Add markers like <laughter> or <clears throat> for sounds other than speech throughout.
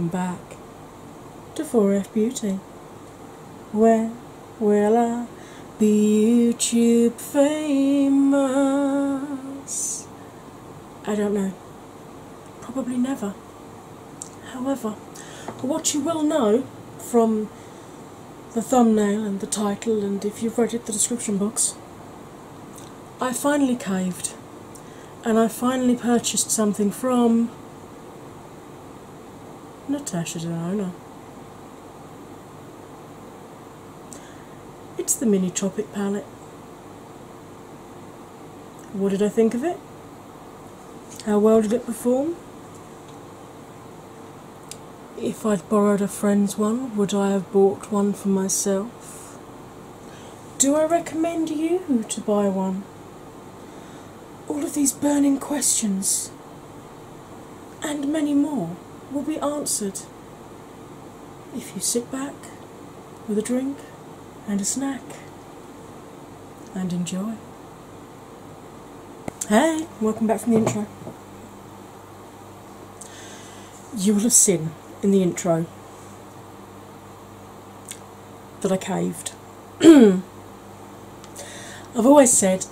Welcome back to 4F Beauty. Where will I be YouTube famous? I don't know. Probably never. However, what you will know from the thumbnail and the title, and if you've read it, the description box, I finally caved and I finally purchased something from Natasha Denona. It's the Mini Tropic palette. What did I think of it? How well did it perform? If I'd borrowed a friend's one, would I have bought one for myself? Do I recommend you to buy one? All of these burning questions and many more will be answered if you sit back with a drink and a snack and enjoy. Hey, welcome back from the intro. You will have seen in the intro that I caved. <clears throat> I've always said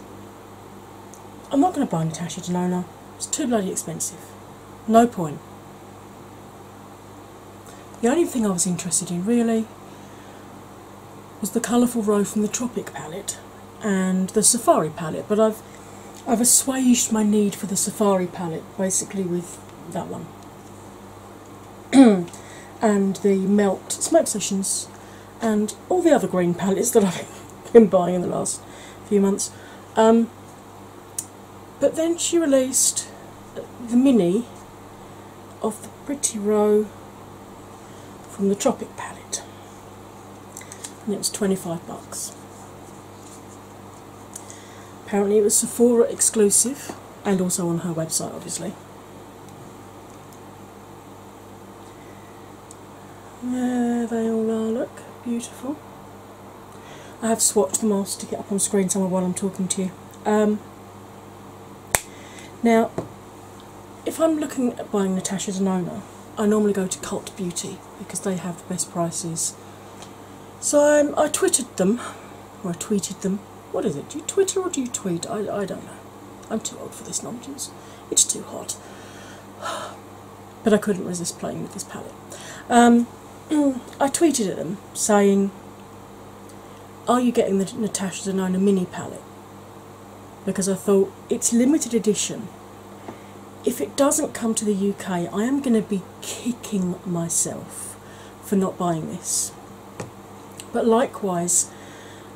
I'm not going to buy Natasha Denona, it's too bloody expensive. No point. The only thing I was interested in really was the colourful row from the Tropic palette and the Safari palette, but I've I've assuaged my need for the Safari palette basically with that one. <clears throat> and the Melt Smoke Sessions and all the other green palettes that <laughs> I've been buying in the last few months. Um, but then she released the mini of the Pretty Row from the Tropic palette, and it was 25 bucks. Apparently, it was Sephora exclusive and also on her website, obviously. There they all are, look, beautiful. I have swatched them all to it up on screen somewhere while I'm talking to you. Um, now, if I'm looking at buying Natasha Denona, I normally go to Cult Beauty because they have the best prices. So um, I tweeted them, or I tweeted them. What is it? Do you Twitter or do you tweet? I, I don't know. I'm too old for this nonsense. It's too hot. <sighs> But I couldn't resist playing with this palette. Um, <clears throat> I tweeted at them saying, Are you getting the Natasha Denona mini palette? Because I thought it's limited edition. If it doesn't come to the UK, I am going to be kicking myself for not buying this. But likewise,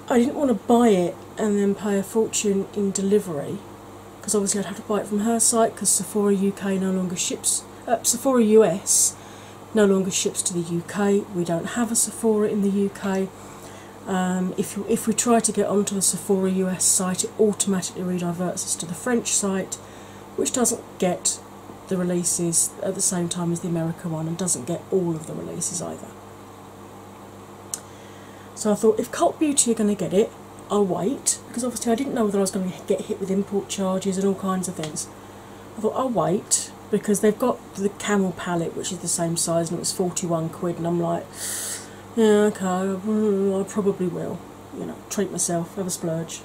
I didn't want to buy it and then pay a fortune in delivery because obviously I'd have to buy it from her site because Sephora UK no longer ships, uh, Sephora US no longer ships to the UK. We don't have a Sephora in the UK. Um, if, if we try to get onto the Sephora US site, it automatically rediverts us to the French site, which doesn't get the releases at the same time as the America one and doesn't get all of the releases either. So I thought if Cult Beauty are going to get it, I'll wait because obviously I didn't know whether I was going to get hit with import charges and all kinds of things. I thought I'll wait because they've got the camel palette which is the same size and it was 41 quid and I'm like yeah okay mm, I probably will you know treat myself have a splurge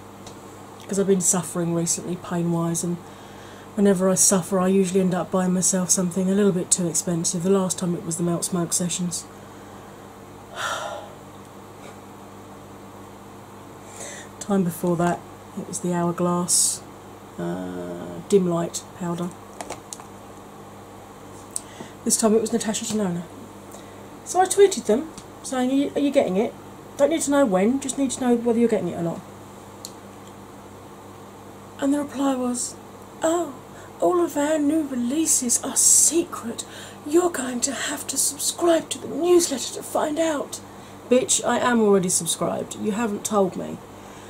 because I've been suffering recently pain wise and whenever I suffer I usually end up buying myself something a little bit too expensive the last time it was the melt smoke sessions <sighs> time before that it was the hourglass uh, dim light powder this time it was Natasha Denona. So I tweeted them saying, are you, are you getting it? Don't need to know when, just need to know whether you're getting it or not. And the reply was, Oh, all of our new releases are secret. You're going to have to subscribe to the newsletter to find out. Bitch, I am already subscribed. You haven't told me.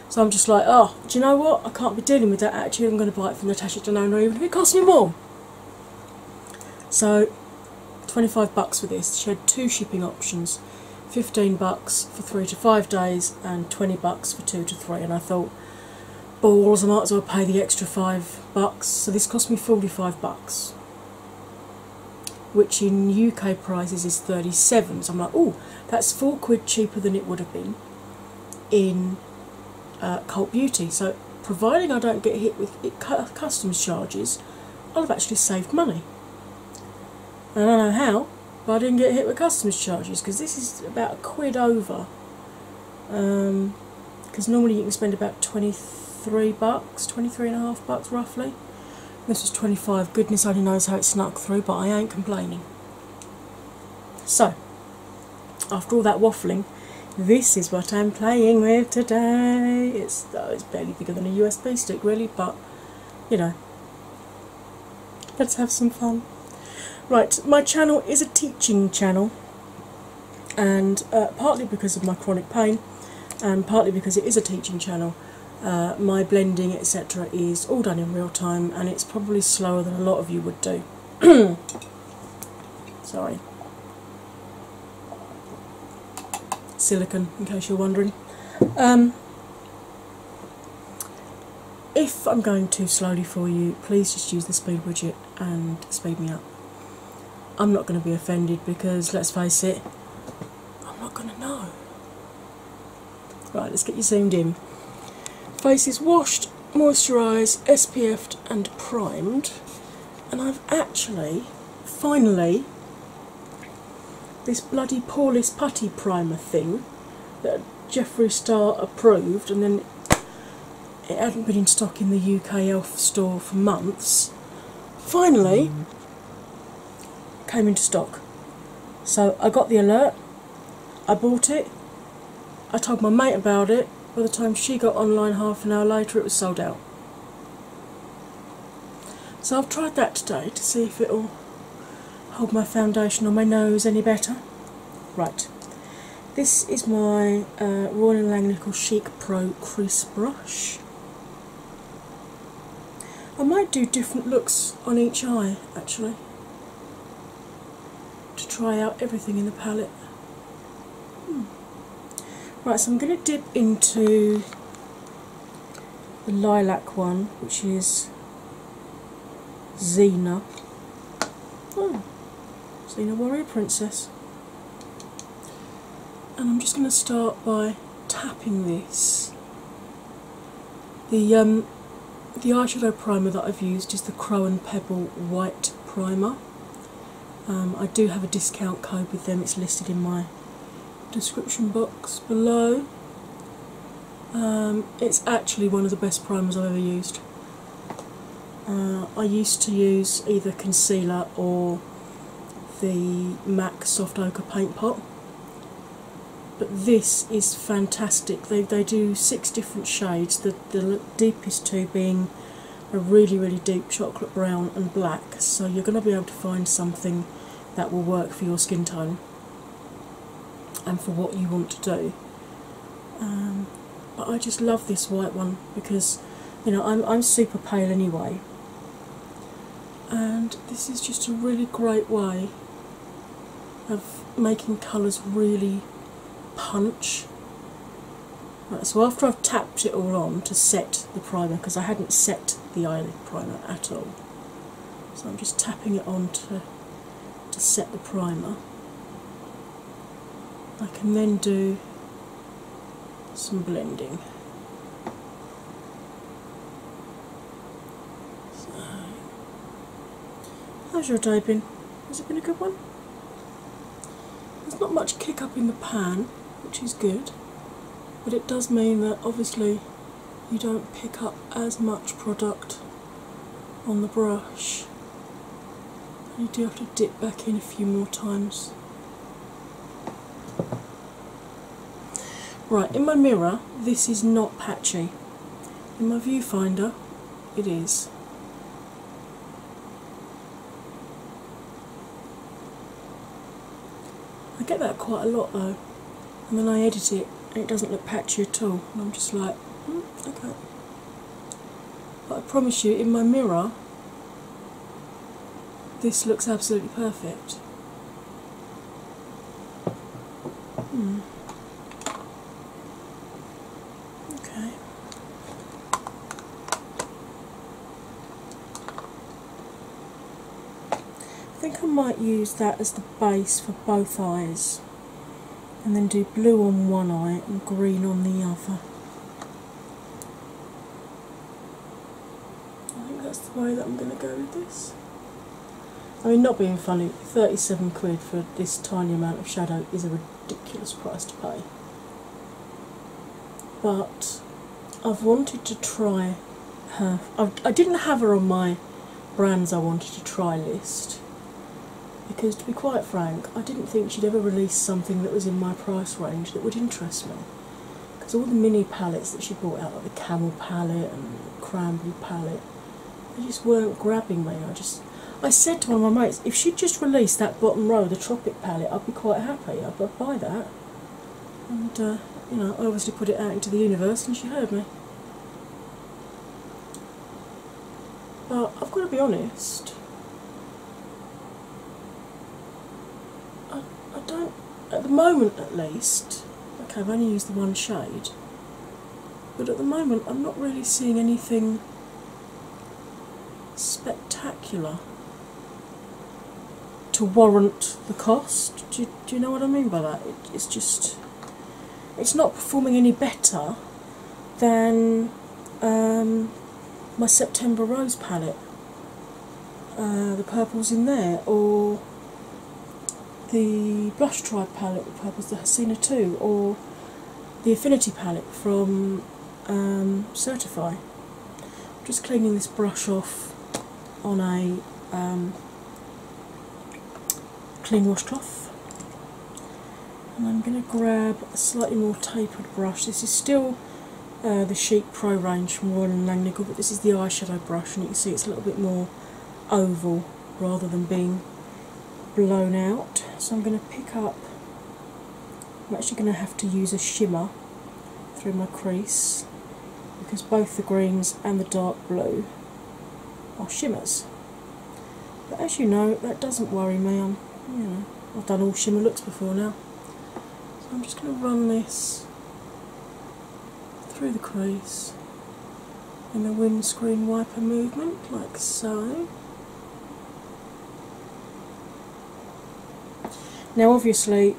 So I'm just like, oh, do you know what? I can't be dealing with that attitude. I'm going to buy it from Natasha Denona even if it costs me more. So 25 bucks for this. She had two shipping options 15 bucks for three to five days and 20 bucks for two to three. And I thought, balls, I might as well pay the extra five bucks. So this cost me 45 bucks. which in UK prices is 37. So I'm like, oh, that's four quid cheaper than it would have been in uh, Cult Beauty. So, providing I don't get hit with customs charges, I'll have actually saved money. I don't know how, but I didn't get hit with customs charges because this is about a quid over. Because um, normally you can spend about 23 bucks, 23 and a half bucks roughly. This was 25. Goodness only knows how it snuck through, but I ain't complaining. So, after all that waffling, this is what I'm playing with today. It's, oh, it's barely bigger than a USB stick, really, but you know, let's have some fun. Right, my channel is a teaching channel, and uh, partly because of my chronic pain, and partly because it is a teaching channel, uh, my blending, etc., is all done in real time, and it's probably slower than a lot of you would do. <coughs> Sorry. Silicon, in case you're wondering. Um, if I'm going too slowly for you, please just use the speed widget and speed me up. I'm not going to be offended because, let's face it, I'm not going to know. Right, let's get you zoomed in. Face is washed, moisturised, SPF'd, and primed. And I've actually, finally, this bloody Poreless Putty Primer thing that Jeffree Star approved, and then it hadn't been in stock in the UK Elf store for months. Finally, mm. came into stock. So I got the alert, I bought it, I told my mate about it, by the time she got online half an hour later, it was sold out. So I've tried that today to see if it'll hold my foundation on my nose any better. Right, this is my uh, Royal & Langnickel Chic Pro crease brush. I might do different looks on each eye actually to try out everything in the palette. Right, so I'm going to dip into the lilac one, which is Xena. Oh, Xena Warrior Princess. And I'm just going to start by tapping this. The um, the eyeshadow primer that I've used is the Crow and Pebble White Primer. Um, I do have a discount code with them, it's listed in my description box below. Um, it's actually one of the best primers I've ever used. Uh, I used to use either concealer or the MAC Soft Ochre Paint Pot, but this is fantastic. They, they do six different shades, the, the deepest two being a really, really deep chocolate brown and black, so you're going to be able to find something that will work for your skin tone and for what you want to do. Um, but I just love this white one because you know I'm I'm super pale anyway, and this is just a really great way of making colours really punch. Right, so after I've tapped it all on to set the primer, because I hadn't set the eyelid primer at all, so I'm just tapping it on to, to set the primer. I can then do some blending. So, how's your day? Has it been a good one? There's not much kick up in the pan, which is good, but it does mean that obviously you don't pick up as much product on the brush. You do have to dip back in a few more times. Right, in my mirror, this is not patchy. In my viewfinder, it is. I get that quite a lot though, and then I edit it and it doesn't look patchy at all, and I'm just like, mm, okay. But I promise you, in my mirror, this looks absolutely perfect. Hmm. think I might use that as the base for both eyes and then do blue on one eye and green on the other. I think that's the way that I'm going to go with this. I mean, not being funny, 37 quid for this tiny amount of shadow is a ridiculous price to pay. But I've wanted to try her. I've, I didn't have her on my brands I wanted to try list because, to be quite frank, I didn't think she'd ever release something that was in my price range that would interest me. Because all the mini palettes that she brought out, like the camel palette and the cranberry palette, they just weren't grabbing me. I just, I said to one of my mates, if she'd just released that bottom row, the tropic palette, I'd be quite happy. I'd, I'd buy that. And uh, you know, I obviously put it out into the universe, and she heard me. But I've got to be honest. I, I don't, at the moment at least, okay, I've only used the one shade, but at the moment I'm not really seeing anything spectacular to warrant the cost. Do you, do you know what I mean by that? It, it's just, it's not performing any better than um, my September Rose palette. Uh, the purples in there, or the Blush Tribe palette with purples, the Hasina 2, or the Affinity palette from um, Certify. Just cleaning this brush off on a um, clean washcloth. And I'm going to grab a slightly more tapered brush. This is still uh, the Chic Pro range from Royal and Langnickel, but this is the eyeshadow brush, and you can see it's a little bit more oval rather than being blown out. So I'm going to pick up, I'm actually going to have to use a shimmer through my crease because both the greens and the dark blue are shimmers. But as you know, that doesn't worry me. I'm, you know, I've done all shimmer looks before now. So I'm just going to run this through the crease in a windscreen wiper movement, like so. Now, obviously,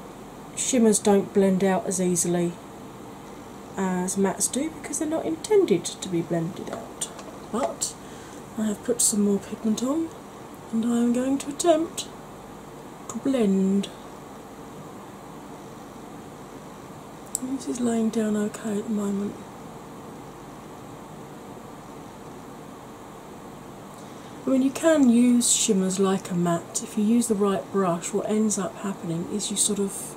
shimmers don't blend out as easily as mattes do because they're not intended to be blended out. But I have put some more pigment on and I am going to attempt to blend. this is laying down okay at the moment. I mean, you can use shimmers like a matte. If you use the right brush, what ends up happening is you sort of,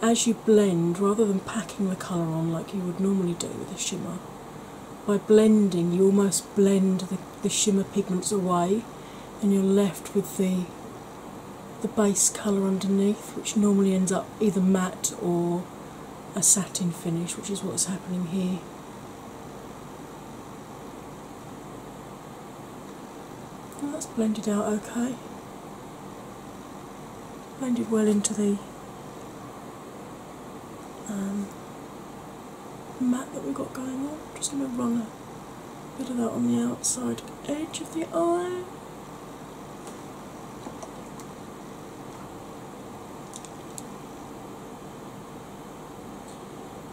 as you blend, rather than packing the colour on like you would normally do with a shimmer, by blending, you almost blend the, the shimmer pigments away and you're left with the the base colour underneath, which normally ends up either matte or a satin finish, which is what's happening here. That's blended out okay. Blended well into the um, matte that we've got going on. Just going to run a bit of that on the outside edge of the eye.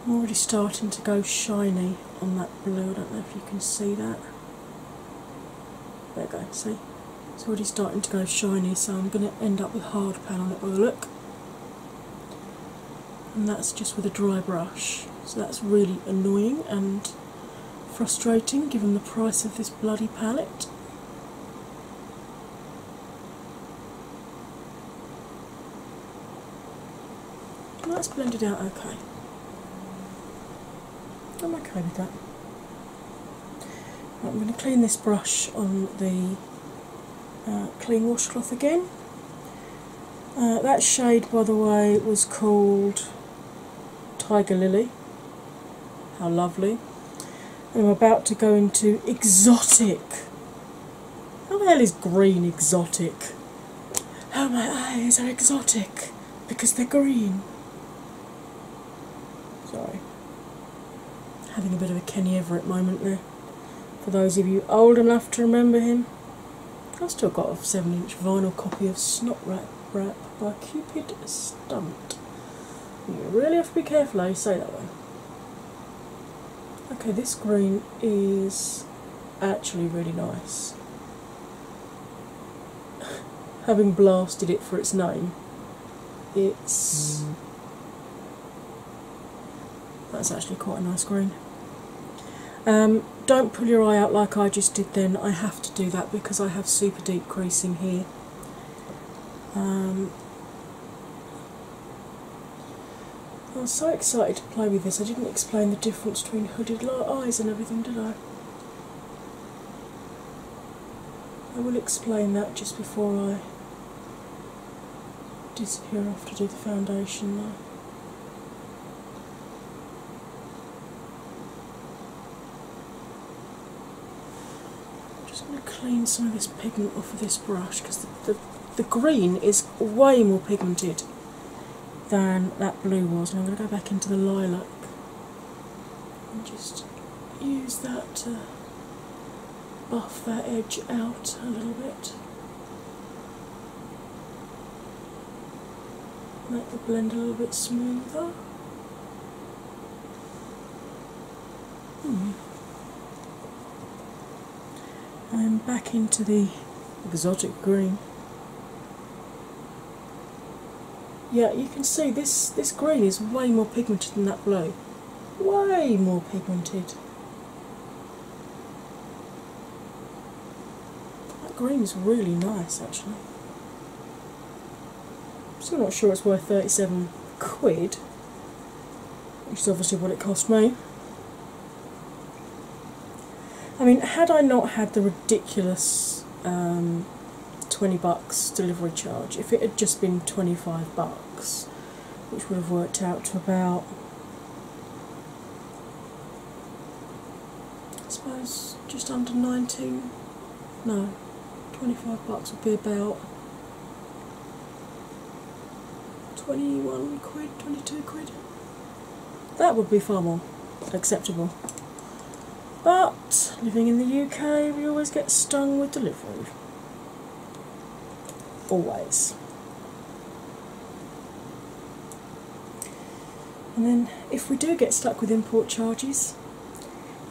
I'm already starting to go shiny on that blue. I don't know if you can see that. There we go, see? It's already starting to go shiny, so I'm going to end up with hard pan on it by the look. And that's just with a dry brush, so that's really annoying and frustrating given the price of this bloody palette. that's blended out okay. I'm okay with that. I'm going to clean this brush on the uh, clean washcloth again. Uh, that shade, by the way, was called Tiger Lily. How lovely. And I'm about to go into exotic. How the hell is green exotic? Oh, my eyes are exotic because they're green. Sorry. Having a bit of a Kenny Everett moment there. For those of you old enough to remember him. I've still got a 7 inch vinyl copy of Snot Rap Rap by Cupid Stunt. You really have to be careful how you say that one. Okay, this green is actually really nice. <laughs> Having blasted it for its name, it's. That's actually quite a nice green. Um, don't pull your eye out like I just did then. I have to do that because I have super deep creasing here. Um, I was so excited to play with this. I didn't explain the difference between hooded eyes and everything, did I? I will explain that just before I disappear off to do the foundation now. just going to clean some of this pigment off of this brush because the, the, the green is way more pigmented than that blue was, and I'm going to go back into the lilac and just use that to buff that edge out a little bit. Make the blend a little bit smoother. Hmm. I'm back into the exotic green. Yeah, you can see this this green is way more pigmented than that blue. Way more pigmented. That green is really nice actually. Still not sure it's worth 37 quid, which is obviously what it cost me. I mean, had I not had the ridiculous um, 20 bucks delivery charge, if it had just been 25 bucks, which would have worked out to about, I suppose, just under 19, no, 25 bucks would be about 21 quid, 22 quid. That would be far more acceptable. But living in the UK, we always get stung with delivery. Always. And then, if we do get stuck with import charges,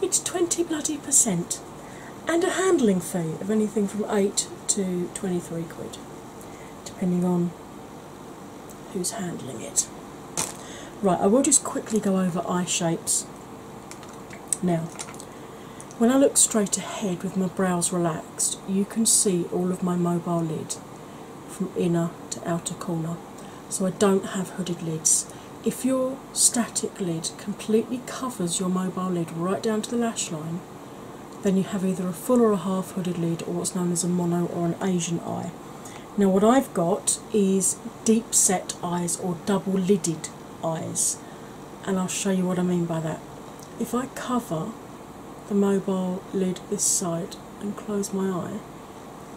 it's 20 bloody percent and a handling fee of anything from 8 to 23 quid, depending on who's handling it. Right, I will just quickly go over eye shapes now. When I look straight ahead with my brows relaxed, you can see all of my mobile lid from inner to outer corner. So I don't have hooded lids. If your static lid completely covers your mobile lid right down to the lash line, then you have either a full or a half hooded lid or what's known as a mono or an Asian eye. Now, what I've got is deep set eyes or double lidded eyes, and I'll show you what I mean by that. If I cover the mobile lid this side and close my eye,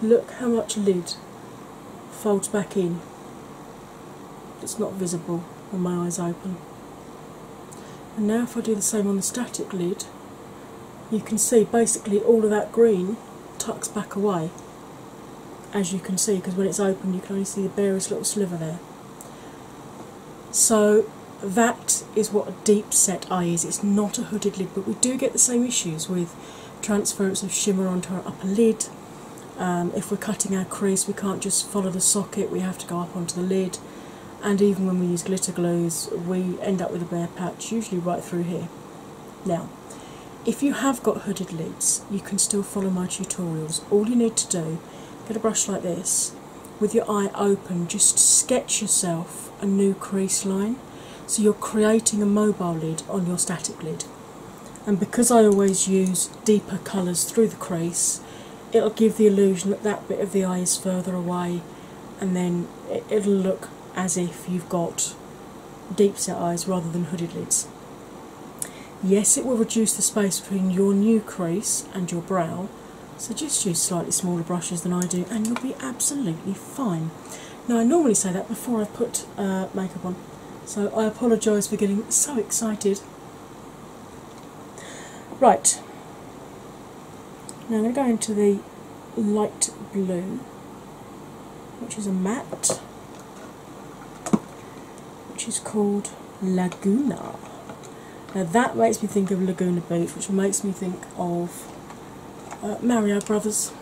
look how much lid folds back in. It's not visible when my eyes open. And now, if I do the same on the static lid, you can see basically all of that green tucks back away, as you can see, because when it's open, you can only see the barest little sliver there. So, that is what a deep set eye is. It's not a hooded lid, but we do get the same issues with transference of shimmer onto our upper lid. Um, if we're cutting our crease, we can't just follow the socket, we have to go up onto the lid. And even when we use glitter glues, we end up with a bare patch, usually right through here. Now, if you have got hooded lids, you can still follow my tutorials. All you need to do, get a brush like this, with your eye open, just sketch yourself a new crease line so you're creating a mobile lid on your static lid. And because I always use deeper colours through the crease, it'll give the illusion that that bit of the eye is further away, and then it'll look as if you've got deep set eyes rather than hooded lids. Yes, it will reduce the space between your new crease and your brow, so just use slightly smaller brushes than I do, and you'll be absolutely fine. Now, I normally say that before I put uh, makeup on, so I apologise for getting so excited. Right, now I'm going to go into the light blue, which is a matte, which is called Laguna. Now that makes me think of Laguna Beach, which makes me think of uh, Mario Brothers.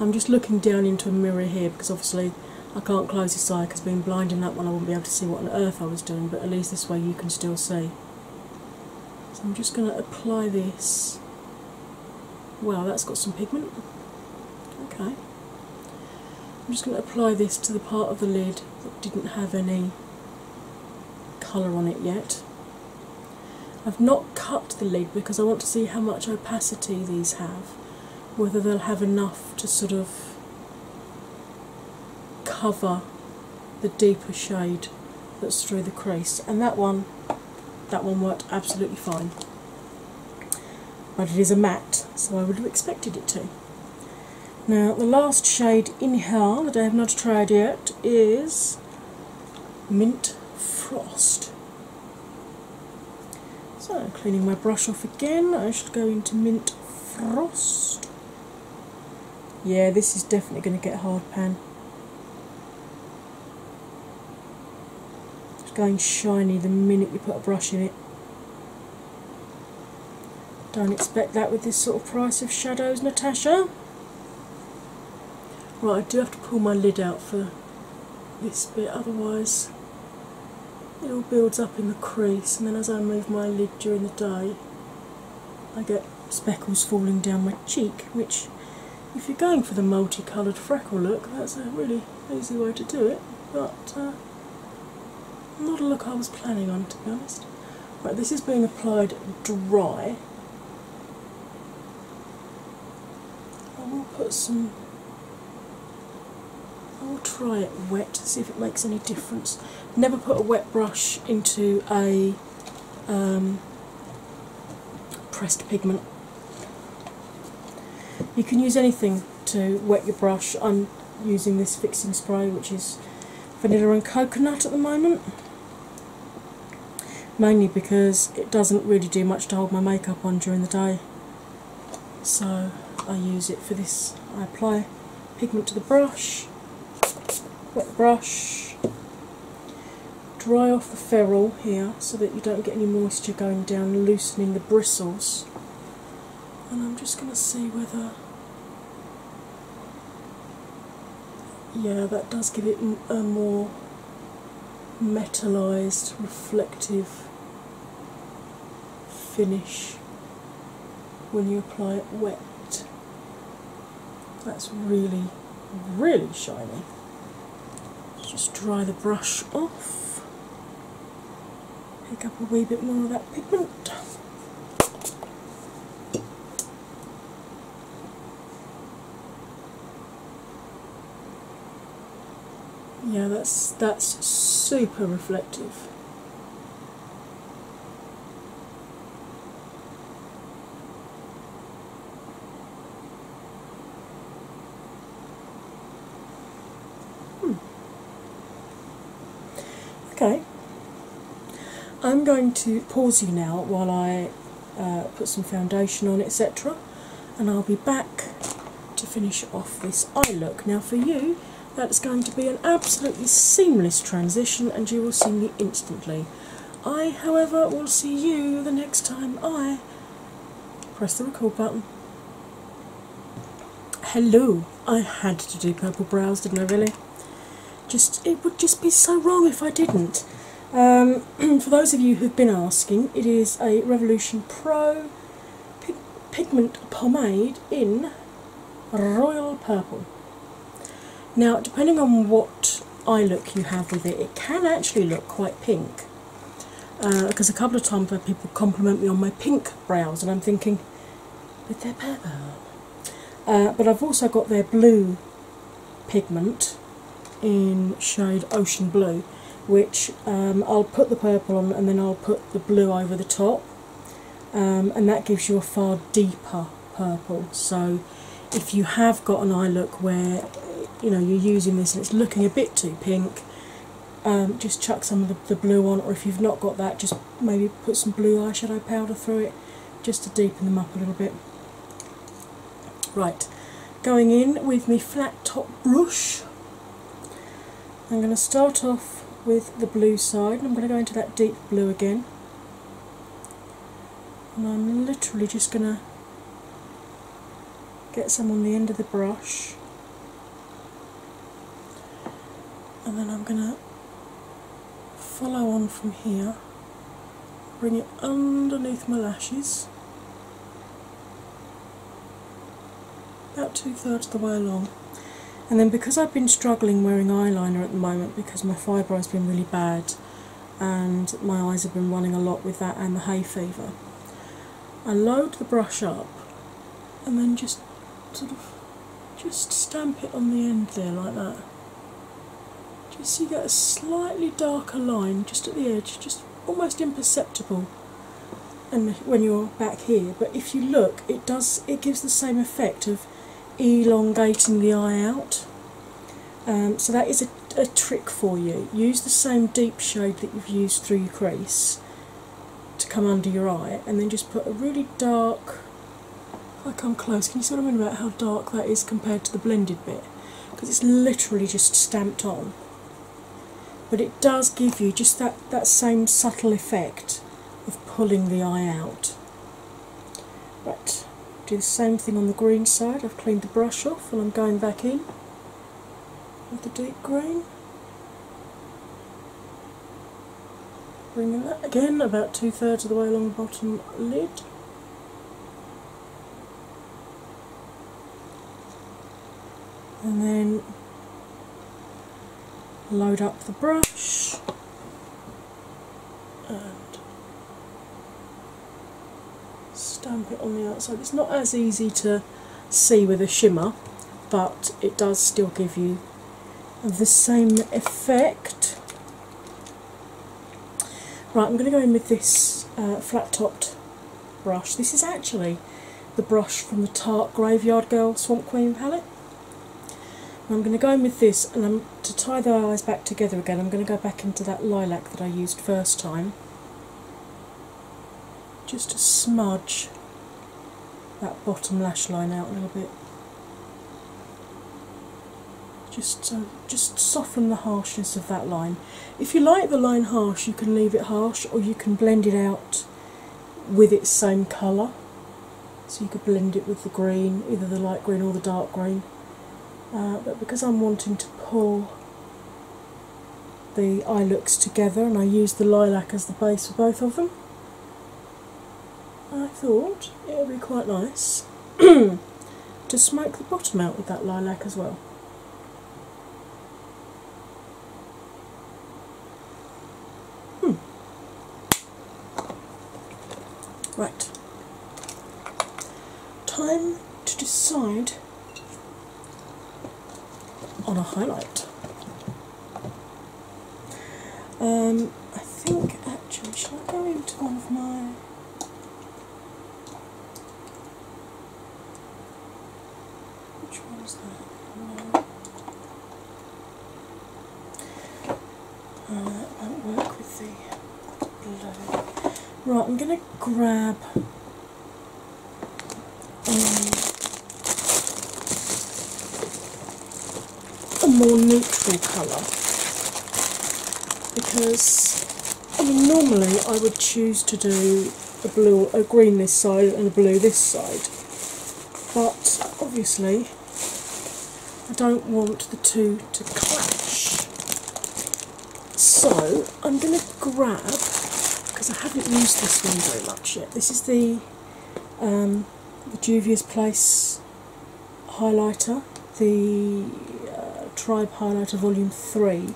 I'm just looking down into a mirror here because obviously I can't close this eye because being blind in that one I wouldn't be able to see what on earth I was doing, but at least this way you can still see. So I'm just going to apply this. Wow, that's got some pigment. Okay. I'm just going to apply this to the part of the lid that didn't have any colour on it yet. I've not cut the lid because I want to see how much opacity these have, whether they'll have enough to sort of cover the deeper shade that's through the crease. And that one, that one worked absolutely fine. But it is a matte, so I would have expected it to. Now, the last shade in here that I have not tried yet is Mint Frost. So, cleaning my brush off again, I should go into Mint Frost. Yeah, this is definitely going to get hard pan. Going shiny the minute you put a brush in it. Don't expect that with this sort of price of shadows, Natasha. Right, I do have to pull my lid out for this bit, otherwise it all builds up in the crease, and then as I move my lid during the day, I get speckles falling down my cheek, which, if you're going for the multicoloured freckle look, that's a really easy way to do it, but uh, not a look I was planning on, to be honest. Right, this is being applied dry. I will put some I will try it wet to see if it makes any difference. Never put a wet brush into a um, pressed pigment. You can use anything to wet your brush. I'm using this fixing spray, which is vanilla and coconut at the moment. Mainly because it doesn't really do much to hold my makeup on during the day. So I use it for this. I apply pigment to the brush wet brush, dry off the ferrule here so that you don't get any moisture going down, loosening the bristles. And I'm just going to see whether. Yeah, that does give it a more metallized, reflective finish when you apply it wet. That's really, really shiny. Just dry the brush off. Pick up a wee bit more of that pigment. Yeah, that's that's super reflective. Okay. I'm going to pause you now while I uh, put some foundation on, etc. And I'll be back to finish off this eye look. Now, for you, that's going to be an absolutely seamless transition, and you will see me instantly. I, however, will see you the next time I press the record button. Hello, I had to do purple brows, didn't I, really? Just it would just be so wrong if I didn't. Um, <clears throat> for those of you who've been asking, it is a Revolution Pro pig pigment pomade in royal purple. Now, depending on what eye look you have with it, it can actually look quite pink. Because uh, a couple of times where people compliment me on my pink brows, and I'm thinking, but they're purple. Uh, but I've also got their blue pigment, in shade Ocean Blue, which um, I'll put the purple on and then I'll put the blue over the top, um, and that gives you a far deeper purple. So, if you have got an eye look where you know you're using this and it's looking a bit too pink, um, just chuck some of the, the blue on, or if you've not got that, just maybe put some blue eyeshadow powder through it just to deepen them up a little bit. Right, going in with my flat top brush. I'm going to start off with the blue side. And I'm going to go into that deep blue again. And I'm literally just going to get some on the end of the brush. And then I'm going to follow on from here, bring it underneath my lashes. About two thirds of the way along. And then because I've been struggling wearing eyeliner at the moment because my fibro has been really bad and my eyes have been running a lot with that and the hay fever, I load the brush up and then just sort of just stamp it on the end there like that. Just so you get a slightly darker line just at the edge, just almost imperceptible and when you're back here, but if you look it does it gives the same effect of elongating the eye out. Um, so that is a, a trick for you. Use the same deep shade that you've used through your crease to come under your eye, and then just put a really dark. If I come close, can you see what I mean about how dark that is compared to the blended bit? Because it's literally just stamped on. But it does give you just that, that same subtle effect of pulling the eye out. Right, do the same thing on the green side. I've cleaned the brush off and I'm going back in with the deep green. Bringing that again about two thirds of the way along the bottom lid. And then load up the brush and it on the outside. It's not as easy to see with a shimmer, but it does still give you the same effect. Right, I'm going to go in with this uh, flat topped brush. This is actually the brush from the Tarte Graveyard Girl Swamp Queen palette. I'm going to go in with this, and I'm, to tie the eyes back together again, I'm going to go back into that lilac that I used first time. Just to smudge that bottom lash line out a little bit. Just so, just soften the harshness of that line. If you like the line harsh, you can leave it harsh, or you can blend it out with its same colour. So you could blend it with the green, either the light green or the dark green. Uh, but because I'm wanting to pull the eye looks together and I use the lilac as the base for both of them, I thought it would be quite nice <clears throat> to smoke the bottom out with that lilac as well. Hmm. Right. Time to decide on a highlight. Um, I think actually, shall I go into one of my. Which one's that? No. Uh, work with the. Right, I'm going to grab. Um, a more neutral colour because I mean normally I would choose to do a blue a green this side and a blue this side but obviously I don't want the two to clash so I'm going to grab because I haven't used this one very much yet this is the um, the Juvia's Place highlighter the Tribe Highlighter Volume 3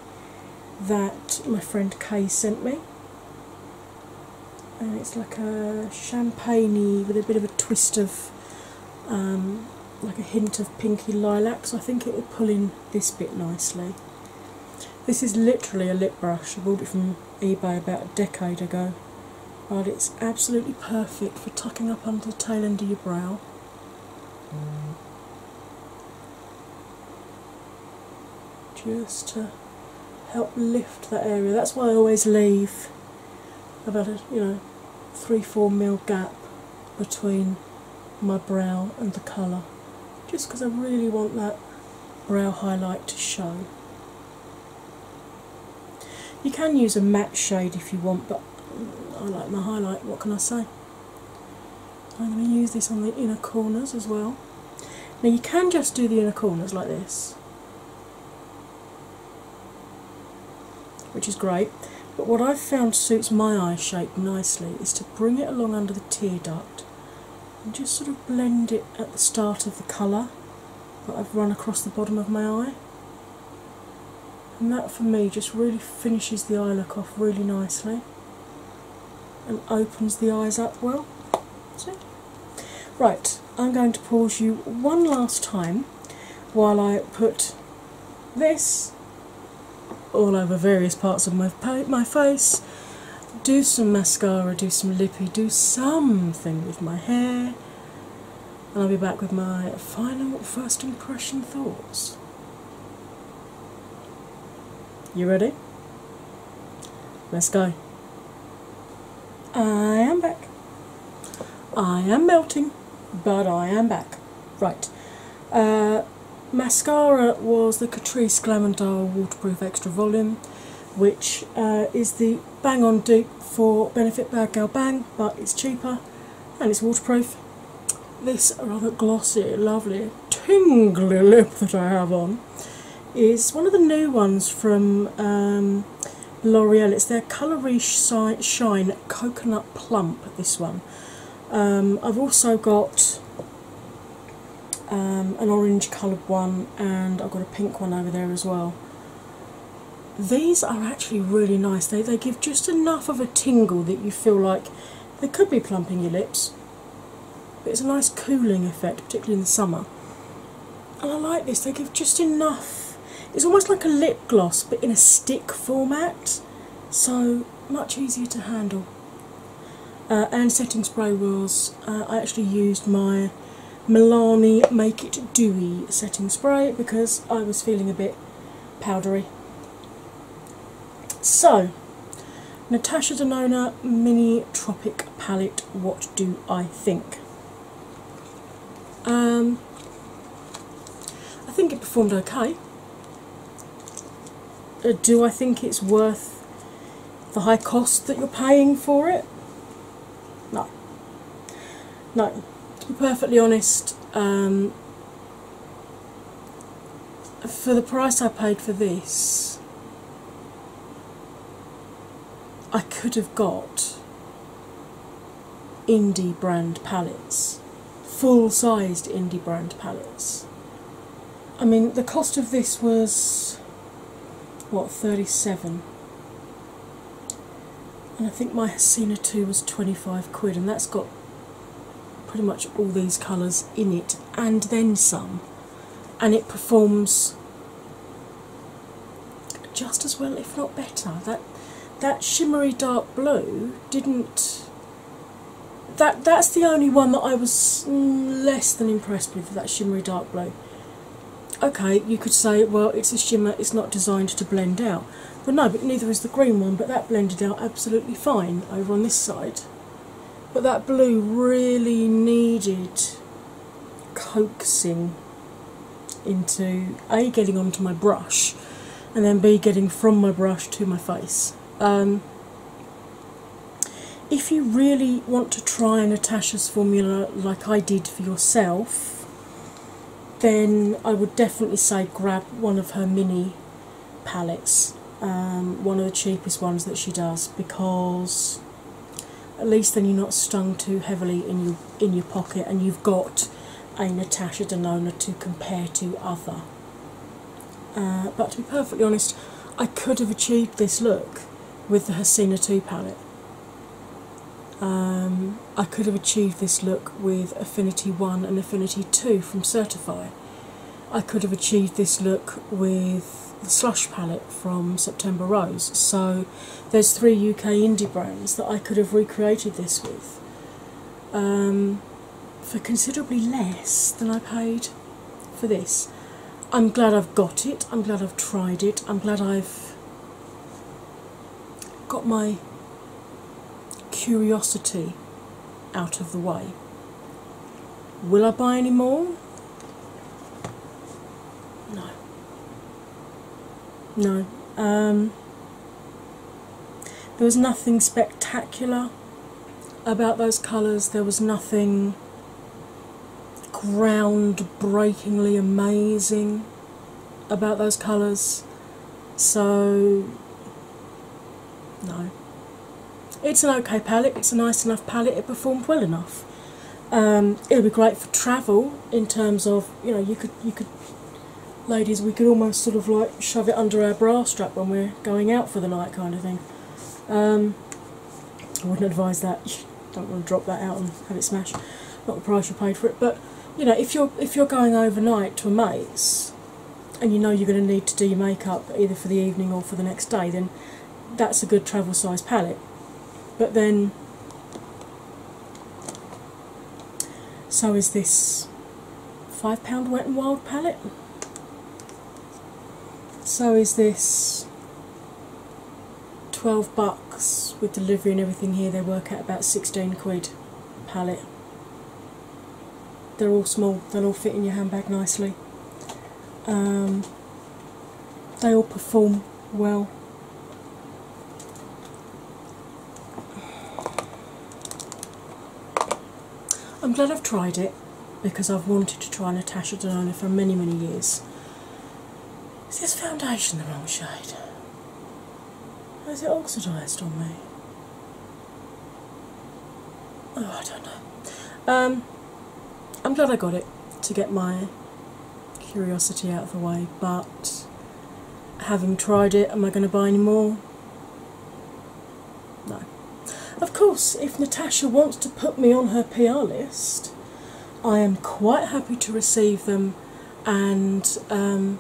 that my friend Kay sent me. And it's like a champagne with a bit of a twist of um, like a hint of pinky lilac, so I think it will pull in this bit nicely. This is literally a lip brush, I bought it from eBay about a decade ago, but it's absolutely perfect for tucking up under the tail end of your brow. Just to help lift that area. That's why I always leave about a you know three four mil gap between my brow and the colour just because I really want that brow highlight to show. You can use a matte shade if you want, but I like my highlight, what can I say? I'm going to use this on the inner corners as well. Now, you can just do the inner corners like this, which is great, but what I've found suits my eye shape nicely is to bring it along under the tear duct and just sort of blend it at the start of the colour that I've run across the bottom of my eye. And that for me just really finishes the eye look off really nicely and opens the eyes up well. See? Right, I'm going to pause you one last time while I put this all over various parts of my, my face, do some mascara, do some lippy, do something with my hair, and I'll be back with my final first impression thoughts. You ready? Let's go. I am back. I am melting, but I am back. Right. Uh, mascara was the Catrice Glam and Doll Waterproof Extra Volume, which uh, is the bang on dupe for Benefit Bad Gal Bang, but it's cheaper and it's waterproof. This rather glossy, lovely, tingly lip that I have on is one of the new ones from um, L'Oreal. It's their Colour Riche Shine Coconut Plump, this one. Um, I've also got um, an orange coloured one and I've got a pink one over there as well. These are actually really nice. They, they give just enough of a tingle that you feel like they could be plumping your lips, but it's a nice cooling effect, particularly in the summer. And I like this, they give just enough. It's almost like a lip gloss, but in a stick format, so much easier to handle. Uh, and setting spray was, uh, I actually used my Milani Make It Dewy setting spray because I was feeling a bit powdery. So, Natasha Denona Mini Tropic Palette, what do I think? Um, I think it performed okay. Uh, do I think it's worth the high cost that you're paying for it? No. No. To be perfectly honest, um, for the price I paid for this, I could have got indie brand palettes, full sized indie brand palettes. I mean, the cost of this was what 37 and I think my Hasina 2 was 25 quid, and that's got pretty much all these colours in it and then some, and it performs just as well, if not better. That that shimmery dark blue didn't. That that's the only one that I was mm, less than impressed with. That shimmery dark blue. Okay, you could say, well, it's a shimmer. It's not designed to blend out. But no, but neither is the green one. But that blended out absolutely fine over on this side. But that blue really needed coaxing into A, getting onto my brush, and then B, getting from my brush to my face. Um, if you really want to try Natasha's formula like I did for yourself, then I would definitely say grab one of her mini palettes, um, one of the cheapest ones that she does, because at least then you're not stung too heavily in your in your pocket, and you've got a Natasha Denona to compare to other. Uh, but to be perfectly honest, I could have achieved this look with the Hasina 2 palette. Um, I could have achieved this look with Affinity 1 and Affinity 2 from Certify. I could have achieved this look with the Slush palette from September Rose. So there's three UK indie brands that I could have recreated this with um, for considerably less than I paid for this. I'm glad I've got it, I'm glad I've tried it, I'm glad I've got my curiosity out of the way. Will I buy any more? No. No. Um, there was nothing spectacular about those colours. There was nothing groundbreakingly amazing about those colours. So, no. It's an okay palette, it's a nice enough palette, it performed well enough. Um, it'll be great for travel in terms of, you know, you could, you could, ladies, we could almost sort of like shove it under our bra strap when we're going out for the night, kind of thing. Um, I wouldn't advise that. <laughs> Don't want to drop that out and have it smashed. Not the price you paid for it, but you know, if you're if you're going overnight to a mate's and you know you're going to need to do your makeup either for the evening or for the next day, then that's a good travel size palette. But then, so is this five pound Wet and Wild palette. So is this 12 bucks with delivery and everything here, they work out about 16 quid palette. They're all small, they'll all fit in your handbag nicely. Um, they all perform well. I'm glad I've tried it because I've wanted to try Natasha Denona for many, many years. Is this foundation the wrong shade? Has it oxidised on me? Oh, I don't know. Um, I'm glad I got it to get my curiosity out of the way, but having tried it, am I going to buy any more? No. Of course, if Natasha wants to put me on her PR list, I am quite happy to receive them and um,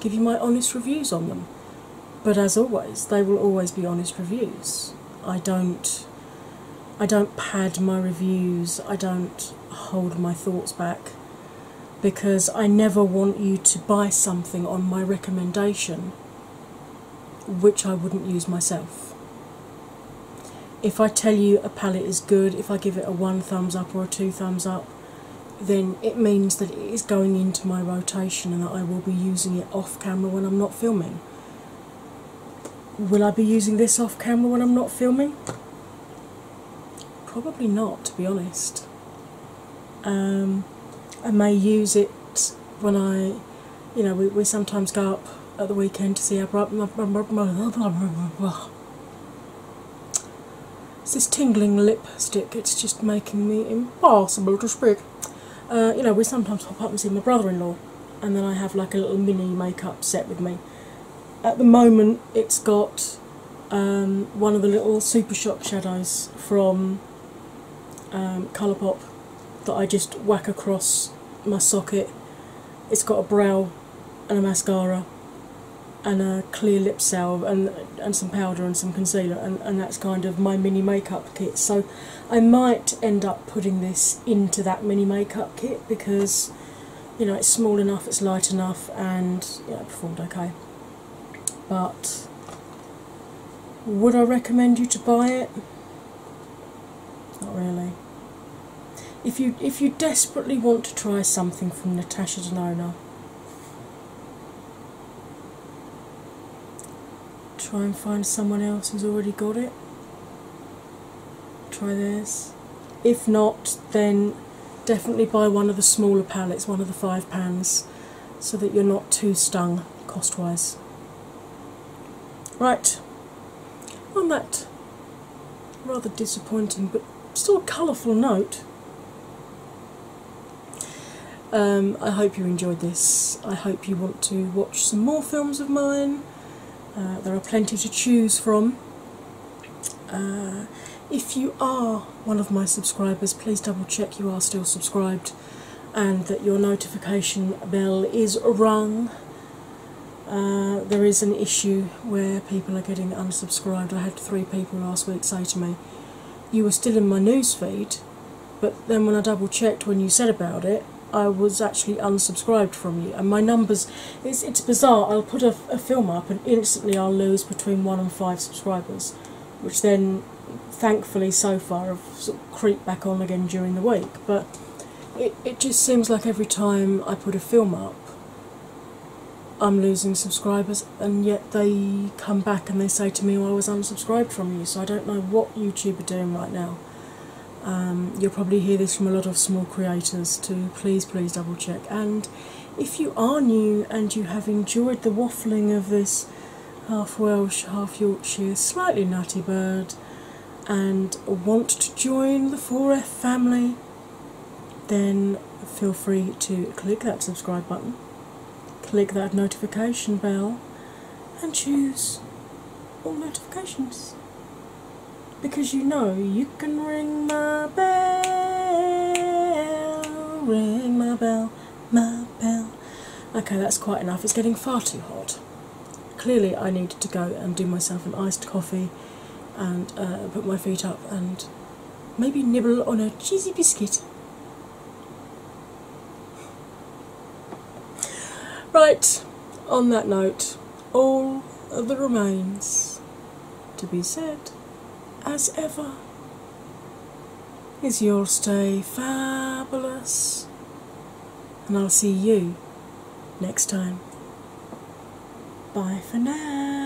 give you my honest reviews on them. But as always, they will always be honest reviews. I don't I don't pad my reviews. I don't hold my thoughts back because I never want you to buy something on my recommendation which I wouldn't use myself. If I tell you a palette is good, if I give it a one thumbs up or a two thumbs up, then it means that it is going into my rotation and that I will be using it off camera when I'm not filming. Will I be using this off camera when I'm not filming? Probably not, to be honest. Um, I may use it when I, you know, we, we sometimes go up at the weekend to see our brother. It's this tingling lipstick, it's just making me impossible to speak. Uh, you know, we sometimes pop up and see my brother in law, and then I have like a little mini makeup set with me. At the moment, it's got um, one of the little Super Shock shadows from um, Colourpop that I just whack across my socket. It's got a brow and a mascara and a clear lip salve and and some powder and some concealer and, and that's kind of my mini makeup kit. So I might end up putting this into that mini makeup kit because you know it's small enough, it's light enough and it performed okay. But would I recommend you to buy it? Not really. If you if you desperately want to try something from Natasha Denona, try and find someone else who's already got it. Try theirs. If not, then definitely buy one of the smaller palettes, one of the five pans, so that you're not too stung cost wise. Right, on that rather disappointing but still colourful note, um, I hope you enjoyed this. I hope you want to watch some more films of mine. Uh, there are plenty to choose from. Uh, if you are one of my subscribers, please double check you are still subscribed and that your notification bell is rung. Uh, there is an issue where people are getting unsubscribed. I had three people last week say to me, You were still in my newsfeed, but then when I double checked when you said about it, I was actually unsubscribed from you. And my numbers, it's, it's bizarre. I'll put a, a film up and instantly I'll lose between one and five subscribers, which then, thankfully, so far have sort of creeped back on again during the week. But it, it just seems like every time I put a film up, I'm losing subscribers, and yet they come back and they say to me, well, I was unsubscribed from you, so I don't know what YouTube are doing right now. Um, you'll probably hear this from a lot of small creators to please, please double check. And if you are new and you have enjoyed the waffling of this half Welsh, half Yorkshire, slightly nutty bird, and want to join the 4F family, then feel free to click that subscribe button, click that notification bell, and choose all notifications. Because you know you can ring my bell, ring my bell, my bell. Okay, that's quite enough. It's getting far too hot. Clearly, I need to go and do myself an iced coffee and uh, put my feet up and maybe nibble on a cheesy biscuit. Right, on that note, all that remains to be said, as ever, is you'll stay fabulous, and I'll see you next time. Bye for now.